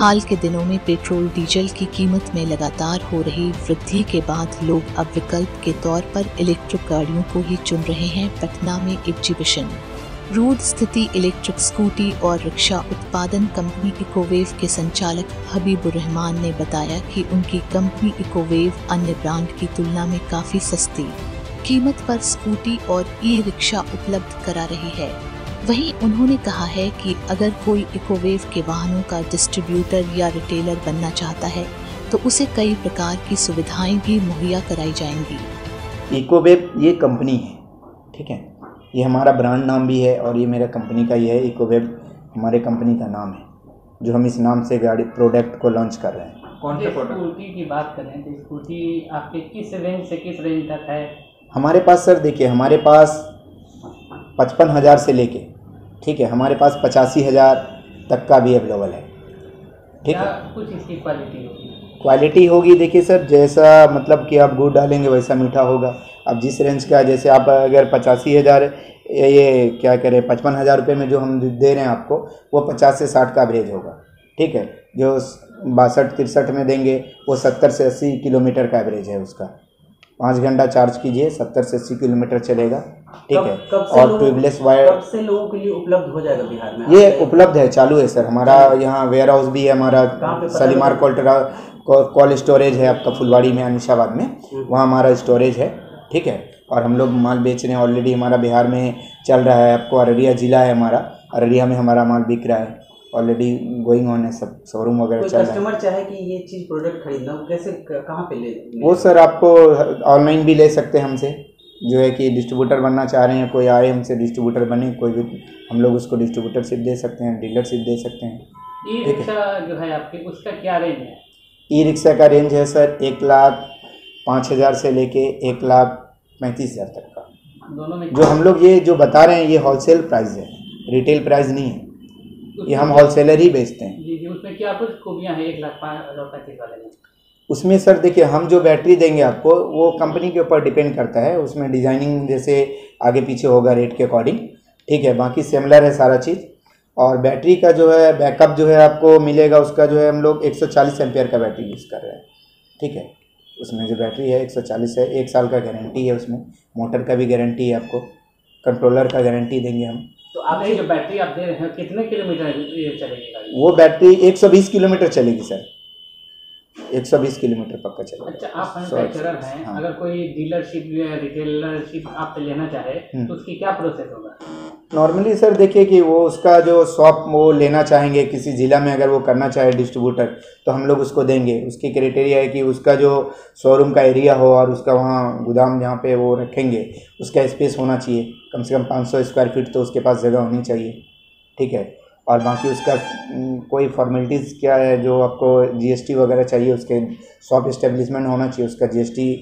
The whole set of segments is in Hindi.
हाल के दिनों में पेट्रोल डीजल की कीमत में लगातार हो रही वृद्धि के बाद लोग अब विकल्प के तौर पर इलेक्ट्रिक गाड़ियों को ही चुन रहे हैं पटना में एग्जीबिशन रूद स्थिति इलेक्ट्रिक स्कूटी और रिक्शा उत्पादन कंपनी इकोवेव के संचालक हबीबुर रहमान ने बताया कि उनकी कंपनी इकोवेव अन्य ब्रांड की तुलना में काफ़ी सस्ती। कीमत पर स्कूटी और ई रिक्शा उपलब्ध करा रही है। वहीं उन्होंने कहा है कि अगर कोई इकोवेव के वाहनों का डिस्ट्रीब्यूटर या रिटेलर बनना चाहता है तो उसे कई प्रकार की सुविधाएँ भी मुहैया कराई जाएँगी। इकोवेव ये कंपनी है ठीक है? ये हमारा ब्रांड नाम भी है और ये मेरा कंपनी का ही है इकोवेब हमारे कंपनी का नाम है जो हम इस नाम से गाड़ी प्रोडक्ट को लॉन्च कर रहे हैं। कौन से स्कूटी की बात करें तो स्कूटी आपके किस रेंज से किस रेंज तक है? हमारे पास सर देखिए हमारे पास पचपन हज़ार से लेके ठीक है हमारे पास पचासी हज़ार तक का भी अवेलेबल है। ठीक है? कुछ इसकी क्वालिटी होगी? क्वालिटी होगी देखिए सर जैसा मतलब कि आप गुड़ डालेंगे वैसा मीठा होगा। अब जिस रेंज का जैसे आप अगर पचासी हज़ार ये क्या करें पचपन हज़ार रुपये में जो हम दे रहे हैं आपको वो पचास से साठ का एवरेज होगा। ठीक है? जो बासठ तिरसठ में देंगे वो सत्तर से अस्सी किलोमीटर का एवरेज है उसका। पाँच घंटा चार्ज कीजिए सत्तर से अस्सी किलोमीटर चलेगा ठीक है? और ट्यूबलेस वायर कब से लोगों के लिए उपलब्ध हो जाएगा बिहार में? ये उपलब्ध है चालू है सर। हमारा यहाँ वेयर हाउस भी है हमारा सलीमार कोल्टरा कॉल स्टोरेज है आपका फुलवाड़ी में अनिशाबाद में। हम्म। वहाँ हमारा स्टोरेज है ठीक है? और हम लोग माल बेच रहे हैं ऑलरेडी हमारा बिहार में चल रहा है आपको अररिया ज़िला है हमारा। अररिया में हमारा माल बिक रहा है। ऑलरेडी गोइंग ऑन है सब शोरूम वगैरह चल रहा है। कस्टमर चाहे कि ये चीज़ प्रोडक्ट खरीदना कैसे कहाँ पे ले वो सर आपको ऑनलाइन भी ले सकते हैं हमसे जो है कि डिस्ट्रीब्यूटर बनना चाह रहे हैं कोई आए हमसे डिस्ट्रीब्यूटर बने कोई भी हम लोग उसको डिस्ट्रीब्यूटर डिस्ट्रीब्यूटरशिप दे सकते हैं डीलर डीलरशिप दे सकते हैं। ई रिक्शा जो है आपके उसका क्या रेंज है? ई रिक्शा का रेंज है सर एक लाख पाँच हज़ार से लेके एक लाख पैंतीस हज़ार तक का। दोनों में जो हम लोग ये जो बता रहे हैं ये होलसेल प्राइस है रिटेल प्राइस नहीं है। ये हम होलसेलर ही बेचते हैं। जी जी उसमें क्या कुछ खूबियाँ हैं एक लाख पैंतीस वाले में? उसमें सर देखिए हम जो बैटरी देंगे आपको वो कंपनी के ऊपर डिपेंड करता है। उसमें डिज़ाइनिंग जैसे आगे पीछे होगा रेट के अकॉर्डिंग ठीक है बाकी सिमिलर है सारा चीज़। और बैटरी का जो है बैकअप जो है आपको मिलेगा उसका जो है हम लोग 140 एम्पियर का बैटरी यूज़ कर रहे हैं। ठीक है उसमें जो बैटरी है 140 है एक साल का गारंटी है उसमें। मोटर का भी गारंटी है आपको। कंट्रोलर का गारंटी देंगे हम। तो आप ये जो बैटरी आप दे रहे हैं कितने किलोमीटर ये चलेगी गाड़ी? वो बैटरी 120 किलोमीटर चलेगी सर। 120 किलोमीटर पक्का चलेगा। अच्छा आप मैन्युफैक्चरर हैं हाँ। अगर कोई डीलरशिप या रिटेलरशिप आप लेना चाहे हम्म। तो उसकी क्या प्रोसेस होगा? नॉर्मली सर देखिए कि वो उसका जो शॉप वो लेना चाहेंगे, किसी ज़िला में अगर वो करना चाहे डिस्ट्रीब्यूटर तो हम लोग उसको देंगे। उसकी क्राइटेरिया है कि उसका जो शोरूम का एरिया हो और उसका वहाँ गोदाम जहाँ पे वो रखेंगे, उसका स्पेस होना चाहिए। कम से कम 500 स्क्वायर फीट तो उसके पास जगह होनी चाहिए। ठीक है? और बाकी उसका कोई फॉर्मेलिटीज़ क्या है जो आपको जीएसटी वगैरह चाहिए, उसके शॉप इस्टेब्लिशमेंट होना चाहिए, उसका जीएसटी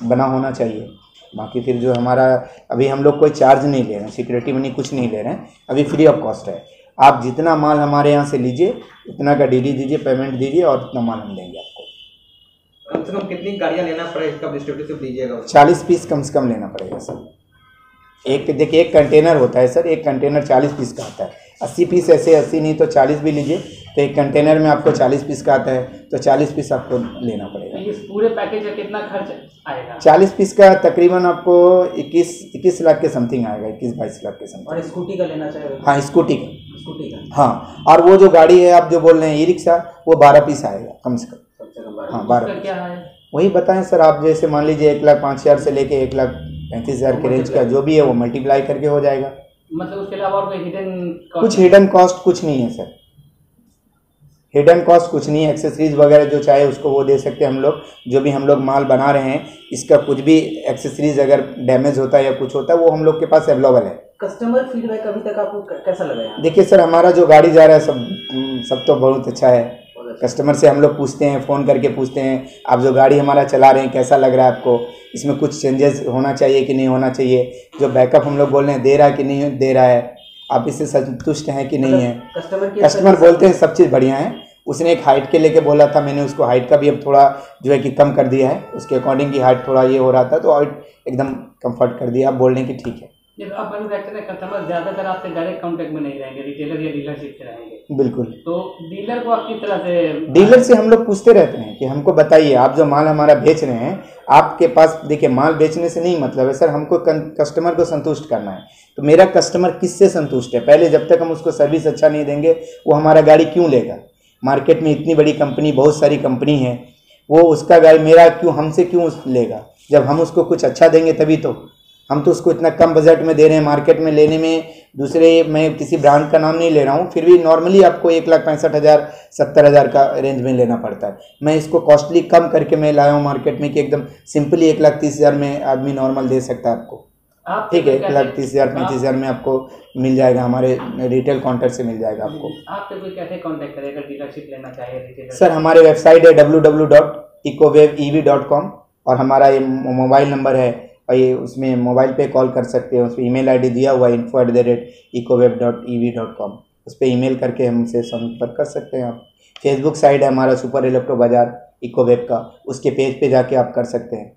बना होना चाहिए। बाकी फिर जो हमारा अभी हम लोग कोई चार्ज नहीं ले रहे हैं सिक्योरिटी मनी कुछ नहीं ले रहे हैं अभी फ्री ऑफ़ कॉस्ट है। आप जितना माल हमारे यहाँ से लीजिए उतना का डी दीजिए पेमेंट दीजिए और उतना माल हम देंगे आपको। कम से कम कितनी गाड़ियाँ लेना पड़ेगा? डिस्ट्रीब्यूटिव दीजिएगा चालीस पीस कम से कम लेना पड़ेगा सर एक देखिए एक कंटेनर होता है सर एक कंटेनर चालीस पीस का आता है। अस्सी पीस ऐसे अस्सी नहीं तो चालीस भी लीजिए। तो एक कंटेनर में आपको चालीस पीस का आता है तो चालीस पीस आपको लेना तो इस पूरे पैकेज का कितना खर्च आएगा? चालीस पीस का तकरीबन आपको इक्कीस इक्कीस लाख के समथिंग आएगा इक्कीस बाईस लाख के समथिंग और स्कूटी का लेना चाहे हाँ स्कूटी का। स्कूटी का। हाँ और वो जो गाड़ी है आप जो बोल रहे हैं ई रिक्शा वो बारह पीस आएगा कम से कम। बारह। हाँ बारह क्या है? वही बताएँ सर आप जैसे मान लीजिए एक लाख पाँच हज़ार से लेके एक लाख पैंतीस हज़ार के रेंज का जो भी है वो मल्टीप्लाई करके हो जाएगा। मतलब उसके अलावा और कोई हिडन कुछ हिडन कॉस्ट कुछ नहीं है सर। हिडन कॉस्ट कुछ नहीं है एक्सेसरीज वगैरह जो चाहे उसको वो दे सकते हैं हम लोग जो भी हम लोग माल बना रहे हैं इसका कुछ भी एक्सेसरीज अगर डैमेज होता है या कुछ होता है वो हम लोग के पास अवेलेबल है। कस्टमर फीडबैक अभी तक आपको कैसा लगा यहाँ? देखिए सर हमारा जो गाड़ी जा रहा है सब सब तो बहुत अच्छा है। कस्टमर से हम लोग पूछते हैं फ़ोन करके पूछते हैं आप जो गाड़ी हमारा चला रहे हैं कैसा लग रहा है आपको? इसमें कुछ चेंजेस होना चाहिए कि नहीं होना चाहिए? जो बैकअप हम लोग बोल रहे हैं दे रहा है कि नहीं दे रहा है? आप इससे संतुष्ट हैं कि नहीं है? कस्टमर कस्टमर बोलते हैं सब चीज़ बढ़िया है। उसने एक हाइट के लेके बोला था मैंने उसको हाइट का भी अब थोड़ा जो है कि कम कर दिया है। उसके अकॉर्डिंग की हाइट थोड़ा ये हो रहा था तो हाइट एकदम कंफर्ट कर दिया। आप बोल रहे हैं कि ठीक है। जब आप मैन्युफैक्चर कस्टमर ज़्यादातर आपसे डायरेक्ट कांटेक्ट में नहीं रहेंगे रिटेलर या डीलरशिप से रहेंगे। बिल्कुल। तो डीलर को आप किस तरह से डीलर से हम लोग पूछते रहते हैं कि हमको बताइए आप जो माल हमारा बेच रहे हैं आपके पास देखिए माल बेचने से नहीं मतलब है सर हमको कस्टमर को संतुष्ट करना है। तो मेरा कस्टमर किससे संतुष्ट है? पहले जब तक हम उसको सर्विस अच्छा नहीं देंगे वो हमारा गाड़ी क्यों लेगा? मार्केट में इतनी बड़ी कंपनी बहुत सारी कंपनी है वो उसका गाड़ी मेरा क्यों हमसे क्यों लेगा? जब हम उसको कुछ अच्छा देंगे तभी तो। हम तो उसको इतना कम बजट में दे रहे हैं मार्केट में लेने में। दूसरे मैं किसी ब्रांड का नाम नहीं ले रहा हूँ फिर भी नॉर्मली आपको एक लाख पैंसठ हज़ार सत्तर हज़ार का रेंज में लेना पड़ता है। मैं इसको कॉस्टली कम करके मैं लाया हूँ मार्केट में कि एकदम सिंपली एक लाख तीस हज़ार में आदमी नॉर्मल दे सकता है आपको। ठीक है एक लाख तीस हज़ार पैंतीस हज़ार में आपको मिल जाएगा हमारे रिटेल काउंटर से मिल जाएगा आपको। कोई कैसे कांटेक्ट करेगा डीलरशिप लेना चाहे रिटेलर सर हमारे वेबसाइट है W W dot Ecowave E V dot com और हमारा ये मोबाइल नंबर है और ये उसमें मोबाइल पे कॉल कर सकते हैं, उसमें ईमेल आईडी दिया हुआ है info at the rate Ecowave dot E V dot com उस पर ईमेल करके हमसे संपर्क कर सकते हैं आप। फेसबुक साइट है हमारा सुपर इलेक्ट्रो बाज़ार इकोवेव का। उसके पेज पे जाके आप कर सकते हैं।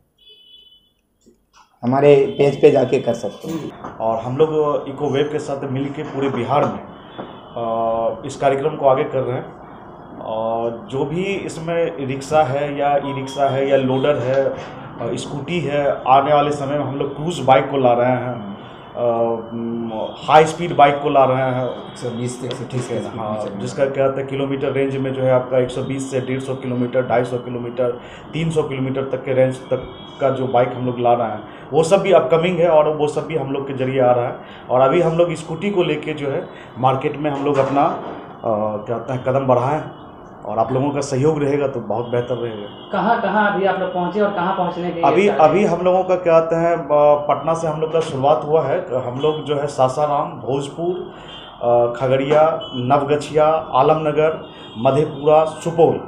हमारे पेज पे जाके कर सकते हैं। और हम लोग इको वेब के साथ मिल के पूरे बिहार में इस कार्यक्रम को आगे कर रहे हैं। और जो भी इसमें रिक्शा है या ई रिक्शा है या लोडर है स्कूटी है आने वाले समय में हम लोग क्रूज बाइक को ला रहे हैं हाई स्पीड बाइक को ला रहे हैं। एक सौ बीस ठीक है हाँ। जिसका क्या होता है किलोमीटर रेंज में जो है आपका 120 से 150 किलोमीटर 250 किलोमीटर 300 किलोमीटर तक के रेंज तक का जो बाइक हम लोग ला रहे हैं वो सब भी अपकमिंग है और वो सब भी हम लोग के ज़रिए आ रहा है। और अभी हम लोग स्कूटी को लेके जो है मार्केट में हम लोग अपना क्या होता है कदम बढ़ाएँ। और आप लोगों का सहयोग रहेगा तो बहुत बेहतर रहेगा। कहाँ कहाँ अभी आप लोग पहुँचे और कहाँ पहुँचने के अभी अभी हम लोगों का क्या होता हैं पटना से हम लोग का शुरुआत हुआ है। हम लोग जो है सासाराम भोजपुर खगड़िया नवगछिया आलमनगर मधेपुरा सुपौल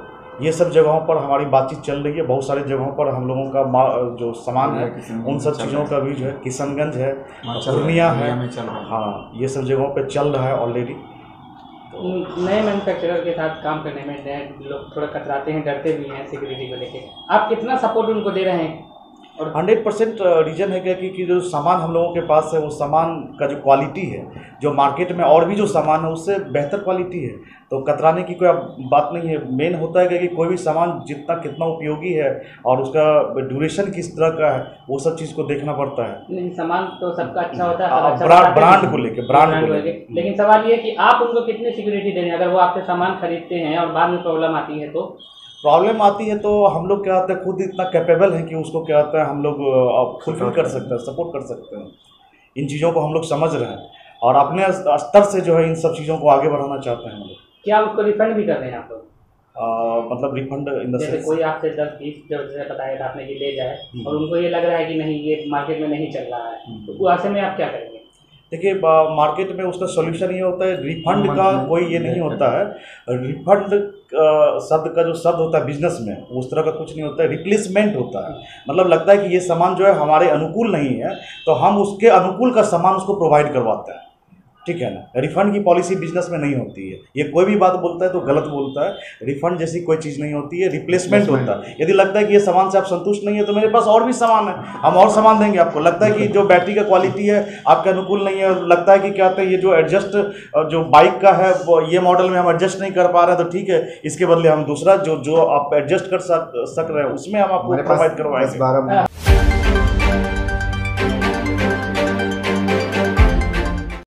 ये सब जगहों पर हमारी बातचीत चल रही है। बहुत सारे जगहों पर हम लोगों का जो सामान है उन सब चीज़ों का भी जो है किशनगंज है पूर्णिया है। हाँ। ये सब जगहों पर चल रहा है ऑलरेडी नए मैन्युफैक्चरर के साथ काम करने में नए लोग थोड़ा कतराते हैं, डरते भी हैं सिक्योरिटी को लेके। आप कितना सपोर्ट उनको दे रहे हैं? और हंड्रेड परसेंट रीजन है क्या कि, कि जो सामान हम लोगों के पास है वो सामान का जो क्वालिटी है जो मार्केट में और भी जो सामान है उससे बेहतर क्वालिटी है। तो कतराने की कोई बात नहीं है। मेन होता है क्या कि कोई भी सामान जितना कितना उपयोगी है और उसका ड्यूरेशन किस तरह का है वो सब चीज़ को देखना पड़ता है। नहीं सामान तो सबका अच्छा होता है हाँ, अच्छा ब्रांड- ब्रांड को लेके, ब्रांड को लेके। लेकिन सवाल ये है कि आप उनको कितनी सिक्योरिटी दे रहे हैं? अगर वो आपसे सामान खरीदते हैं और बाद में प्रॉब्लम आती है तो? प्रॉब्लम आती है तो हम लोग क्या होता है खुद इतना कैपेबल है कि उसको क्या होता है हम लोग फुलफिल कर सकते हैं सपोर्ट कर सकते हैं। इन चीज़ों को हम लोग समझ रहे हैं और अपने स्तर से जो है इन सब चीज़ों को आगे बढ़ाना चाहते हैं हम लोग। क्या उसको रिफंड भी कर रहे हैं आप लोग अ, मतलब रिफंड इन द सेंस कोई आपसे दस बीस जो जैसे बताया था आपने कि ले जाए हम्म। और उनको ये लग रहा है कि नहीं ये मार्केट में नहीं चल रहा है हम्म। तो ऐसे में आप क्या करेंगे? देखिए मार्केट में उसका सोल्यूशन ये होता है रिफंड का कोई ये नहीं होता है। रिफंड शब्द का जो शब्द होता है बिज़नेस में उस तरह का कुछ नहीं होता है रिप्लेसमेंट होता है। मतलब लगता है कि ये सामान जो है हमारे अनुकूल नहीं है तो हम उसके अनुकूल का सामान उसको प्रोवाइड करवाते हैं। ठीक है ना? रिफंड की पॉलिसी बिज़नेस में नहीं होती है। ये कोई भी बात बोलता है तो गलत बोलता है। रिफंड जैसी कोई चीज़ नहीं होती है रिप्लेसमेंट होता है। यदि लगता है कि ये सामान से आप संतुष्ट नहीं है तो मेरे पास और भी सामान है। हम और सामान देंगे आपको। लगता है कि जो बैटरी का क्वालिटी है आपके अनुकूल नहीं है लगता है कि क्या हैं ये जो एडजस्ट जो बाइक का है वो ये मॉडल में हम एडजस्ट नहीं कर पा रहे हैं तो ठीक है। इसके बदले हम दूसरा जो जो आप एडजस्ट कर सक रहे हैं उसमें हम आपको प्रोवाइड करवाएँगे।